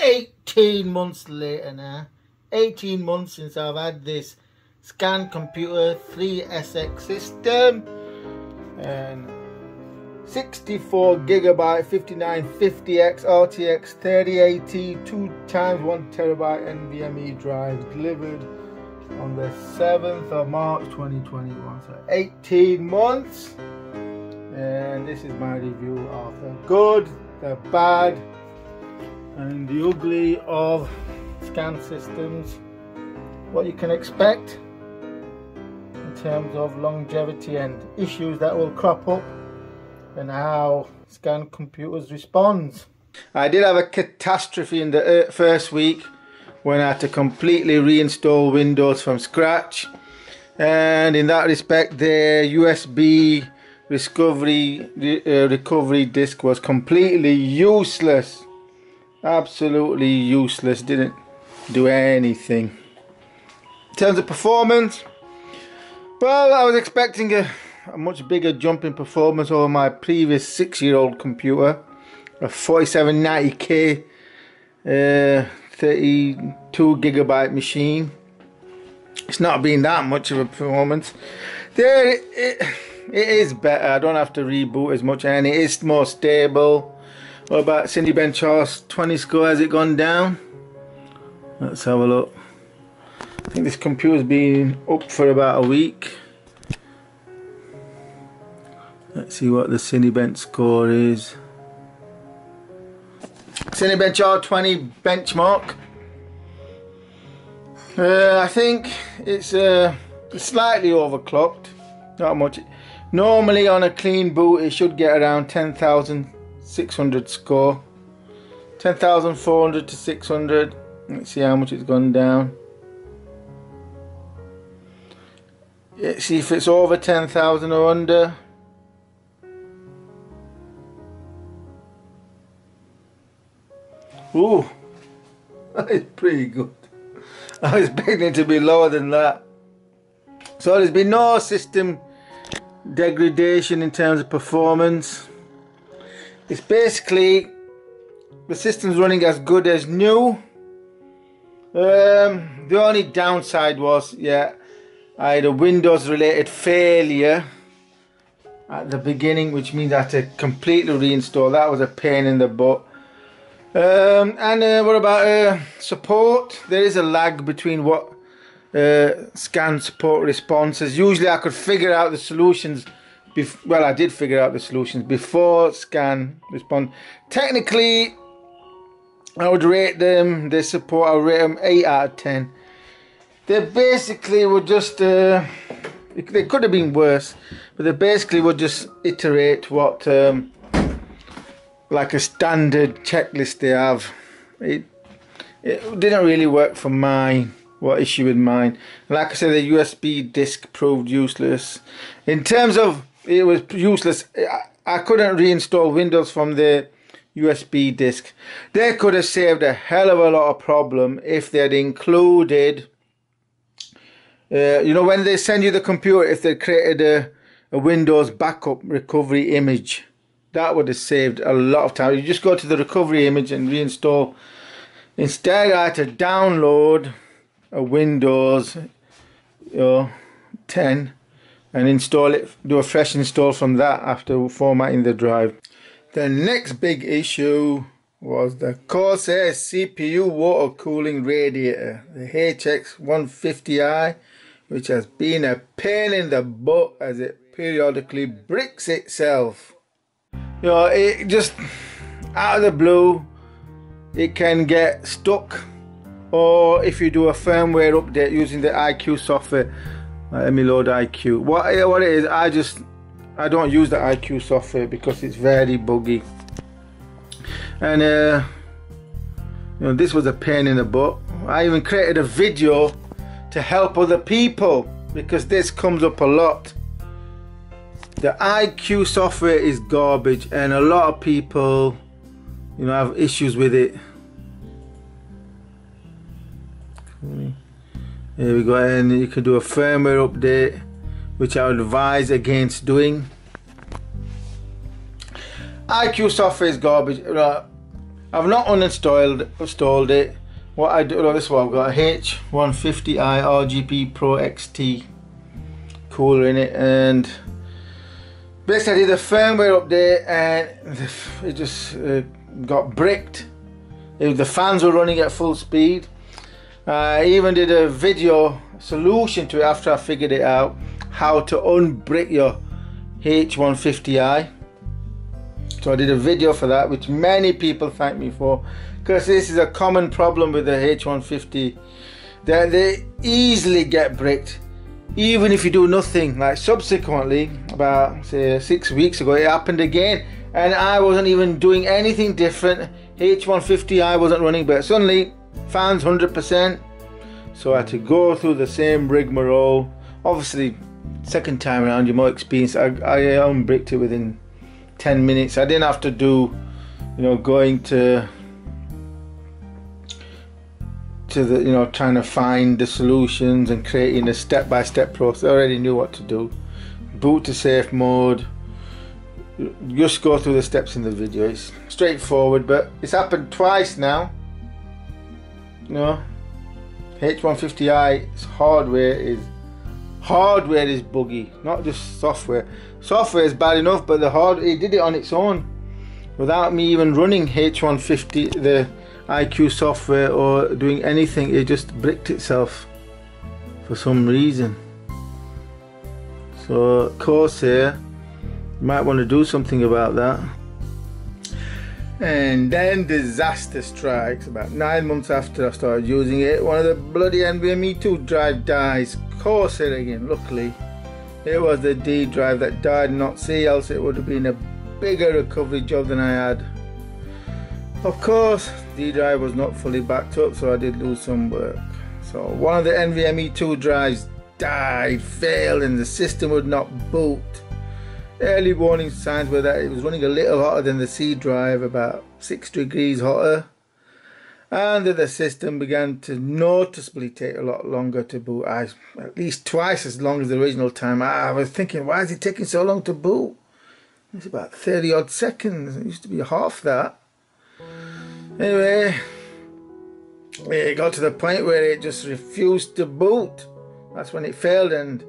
18 months later now. 18 months since I've had this scan computer 3SX system and 64 gigabyte 5950X RTX 3080 2 times 1 terabyte NVMe drive delivered on the 7th of March 2021 so 18 months and this is my review of the good the bad and the ugly of scan systems. What you can expect in terms of longevity and issues that will crop up and how scan computers respond. I did have a catastrophe in the uh, first week when I had to completely reinstall Windows from scratch. And in that respect the USB recovery uh, recovery disk was completely useless absolutely useless didn't do anything. In terms of performance well I was expecting a, a much bigger jump in performance over my previous six year old computer a 4790k uh, 32 gigabyte machine. It's not been that much of a performance. There it, it is better. I don't have to reboot as much and it is more stable what about Cindy Cinebench Horse 20 score? Has it gone down? Let's have a look. I think this computer's been up for about a week. Let's see what the Cinebench score is. Cinebench R20 benchmark. Uh, I think it's uh, slightly overclocked. Not much. Normally on a clean boot it should get around 10,000 600 score. 10,400 to 600 let's see how much it's gone down. Let's see if it's over 10,000 or under. Ooh, that is pretty good. I was expecting to be lower than that. So there's been no system degradation in terms of performance it's basically the system's running as good as new. Um, the only downside was yeah I had a Windows related failure at the beginning which means I had to completely reinstall. That was a pain in the butt. Um, and uh, what about uh, support? There is a lag between what uh, scan support responses. Usually I could figure out the solutions Bef well, I did figure out the solutions before scan respond. Technically, I would rate them, their support, I would rate them 8 out of 10. They basically were just, uh, they could have been worse, but they basically would just iterate what, um, like a standard checklist they have. It, it didn't really work for mine what issue with mine like I said the USB disk proved useless in terms of it was useless. I couldn't reinstall Windows from the USB disk. They could have saved a hell of a lot of problem if they had included, uh, you know, when they send you the computer, if they created a, a Windows backup recovery image, that would have saved a lot of time. You just go to the recovery image and reinstall. Instead, I had to download a Windows you know, 10 and install it, do a fresh install from that after formatting the drive. The next big issue was the Corsair CPU water cooling radiator, the HX150i, which has been a pain in the butt as it periodically bricks itself. You know, it just out of the blue, it can get stuck, or if you do a firmware update using the iCUE software, let me load iCUE. What what it is, I just I don't use the iCUE software because it's very buggy. And uh, you know, this was a pain in the butt. I even created a video to help other people because this comes up a lot. The iCUE software is garbage, and a lot of people, you know, have issues with it. Here we go, and you can do a firmware update, which I would advise against doing. iCUE software is garbage. I've not uninstalled installed it. What I do, oh, this one I've got a H150i RGB Pro XT cooler in it, and basically I did a firmware update, and it just uh, got bricked. It, the fans were running at full speed. I even did a video solution to it after I figured it out how to unbrick your H150i. So I did a video for that, which many people thank me for, because this is a common problem with the H150. That they easily get bricked, even if you do nothing. Like subsequently, about say six weeks ago, it happened again, and I wasn't even doing anything different. H150i wasn't running, but suddenly fans 100%. So I had to go through the same rigmarole. Obviously, second time around, you're more experienced. I, I unbricked it within 10 minutes. I didn't have to do, you know, going to to the you know trying to find the solutions and creating a step-by-step process. I already knew what to do. Boot to safe mode. Just go through the steps in the video. It's straightforward, but it's happened twice now. You know, H150i's hardware is hardware is buggy, not just software. Software is bad enough, but the hard it did it on its own without me even running H150 the iCUE software or doing anything. It just bricked itself for some reason. So Corsair, you might want to do something about that. And then disaster strikes about nine months after I started using it. One of the bloody NVMe 2 drive dies. Corsair again, luckily. It was the D drive that died, not C, else it would have been a bigger recovery job than I had. Of course, D drive was not fully backed up, so I did lose some work. So one of the NVMe 2 drives died, failed, and the system would not boot. Early warning signs were that it was running a little hotter than the C drive, about 6 degrees hotter, and that the system began to noticeably take a lot longer to boot, I, at least twice as long as the original time. I was thinking, why is it taking so long to boot? It's about 30 odd seconds, it used to be half that. Anyway, it got to the point where it just refused to boot. That's when it failed and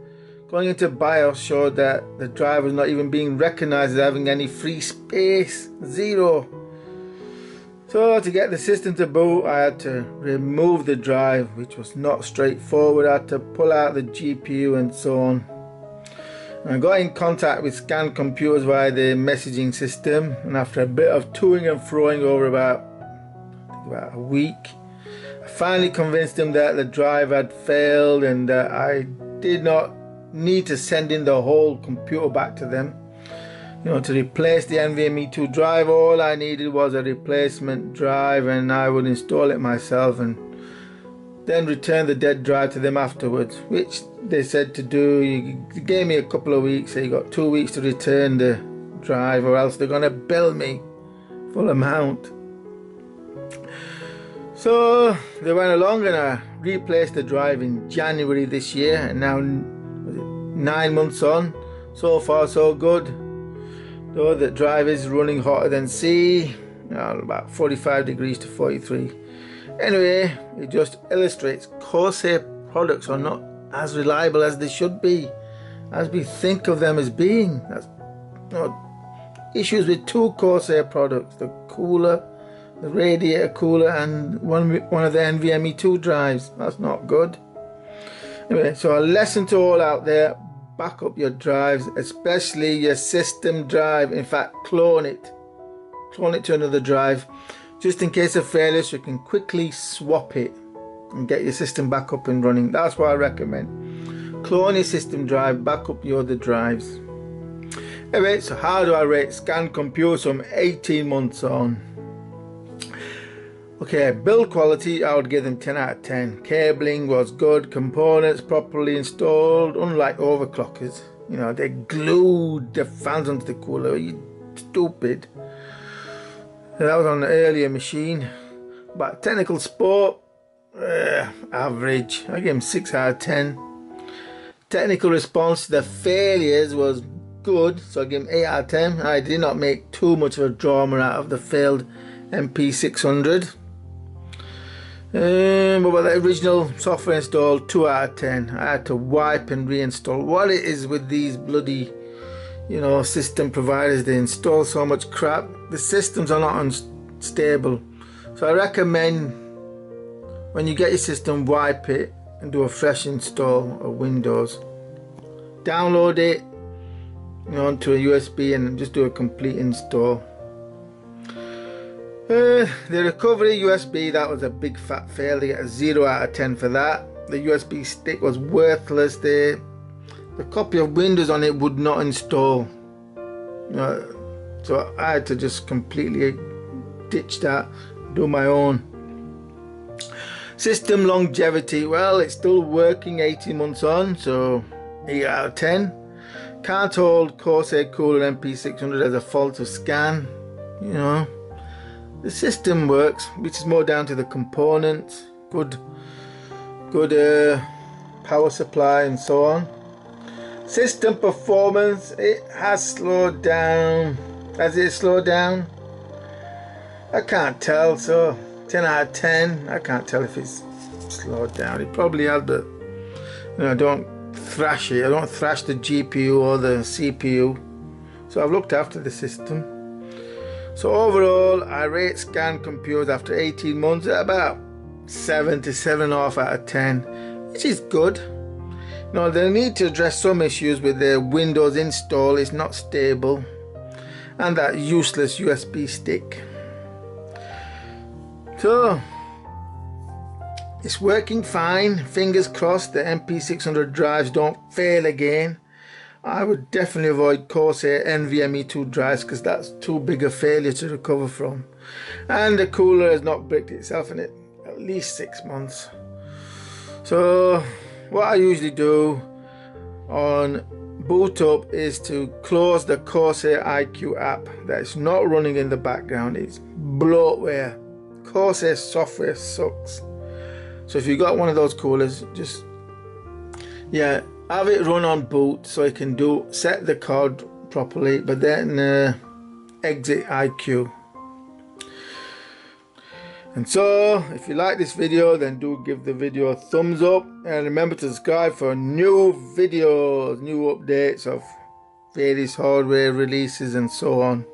Going into BIOS showed that the drive was not even being recognized as having any free space. Zero. So to get the system to boot, I had to remove the drive, which was not straightforward. I had to pull out the GPU and so on. I got in contact with Scan Computers via the messaging system, and after a bit of toing and froing over about about a week, I finally convinced them that the drive had failed and that I did not need to send in the whole computer back to them. You know, to replace the NVMe 2 drive, all I needed was a replacement drive, and I would install it myself and then return the dead drive to them afterwards, which they said to do. You gave me a couple of weeks, so you got two weeks to return the drive, or else they're gonna bill me full amount. So they went along and I replaced the drive in January this year, and now nine months on, so far so good. Though the drive is running hotter than C, about 45 degrees to 43. Anyway, it just illustrates Corsair products are not as reliable as they should be, as we think of them as being. That's issues with two Corsair products: the cooler, the radiator cooler, and one one of the NVMe 2 drives. That's not good. Anyway, so a lesson to all out there: back up your drives, especially your system drive. In fact, clone it. Clone it to another drive. Just in case of failure, so you can quickly swap it and get your system back up and running. That's what I recommend. Clone your system drive, back up your other drives. Anyway, so how do I rate Scan Computers from 18 months on? Okay, build quality, I would give them 10 out of 10. Cabling was good, components properly installed, unlike overclockers. You know, they glued the fans onto the cooler. You stupid? That was on the earlier machine. But technical support, uh, average. I give them 6 out of 10. Technical response to the failures was good, so I give them 8 out of 10. I did not make too much of a drama out of the failed MP600 um, but the original software installed 2 out of 10 I had to wipe and reinstall. What it is with these bloody you know system providers they install so much crap. The systems are not unstable. So I recommend when you get your system wipe it and do a fresh install of Windows. Download it onto a USB and just do a complete install uh, the recovery USB that was a big fat failure. a 0 out of 10 for that. The USB stick was worthless. There the copy of Windows on it would not install. Uh, so I had to just completely ditch that do my own. System longevity well it's still working 18 months on so 8 out of 10 can't hold Corsair Cooler MP600 as a fault of scan you know the system works which is more down to the components good good uh, power supply and so on System performance, it has slowed down. Has it slowed down? I can't tell, so 10 out of 10. I can't tell if it's slowed down. It probably has, but you know, I don't thrash it. I don't thrash the GPU or the CPU. So I've looked after the system. So overall, I rate scan computers after 18 months at about 7 to 7.5 out of 10, which is good. Now they need to address some issues with their Windows install, it's not stable, and that useless USB stick. So it's working fine, fingers crossed the MP600 drives don't fail again. I would definitely avoid Corsair NVMe 2 drives because that's too big a failure to recover from. And the cooler has not bricked itself in it at least six months. So what I usually do on boot up is to close the Corsair iCUE app that's not running in the background. It's bloatware. Corsair software sucks. So if you got one of those coolers, just yeah, have it run on boot so I can do set the card properly, but then uh, exit iCUE and so, if you like this video, then do give the video a thumbs up and remember to subscribe for new videos, new updates of various hardware releases and so on.